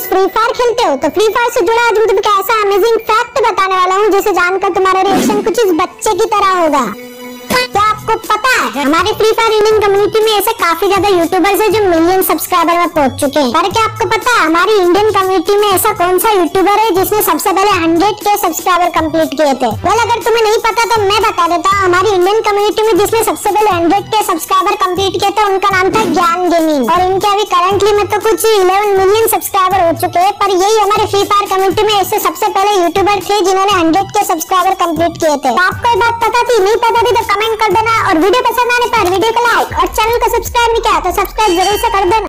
Guys free fire खेलते हो? तो फ्री फायर से जुड़ा आज मैं तुम्हें ऐसा अमेजिंग फैक्ट बताने वाला हूँ, जिसे जानकर तुम्हारा रिएक्शन कुछ इस बच्चे की तरह होगा। आपको पता है, हमारे फ्री फायर इंडियन कम्युनिटी में ऐसे काफ़ी ज़्यादा यूट्यूबर्स है जो मिलियन सब्सक्राइबर में पहुँच चुके हैं। पर क्या आपको पता है, हमारी इंडियन कम्युनिटी में ऐसा कौन सा यूट्यूबर है जिसने सबसे पहले हंड्रेड के सब्सक्राइबर कंप्लीट किए थे? वेल अगर तुम्हें नहीं पता तो मैं बता देता हूँ, हमारी इंडियन कम्युनिटी में जिसने सबसे पहले हंड्रेड के सब्सक्राइबर कंप्लीट किए थे, उनका नाम था ज्ञान गेमिंग और इनके अभी करंटली में तो कुछ इलेवन मिलियन सब्सक्राइबर हो चुके हैं, पर यही हमारे फ्री फायर कम्युनिटी में ऐसे सबसे पहले यूट्यूबर थे जिन्होंने हंड्रेड के सब्सक्राइबर कंप्लीट किए थे। तो आपको बात पता थी, नहीं पता थी तो कमेंट कर देना। और वीडियो पसंद आने पर वीडियो को लाइक और चैनल को सब्सक्राइब नहीं किया तो सब्सक्राइब ज़रूर से कर देना।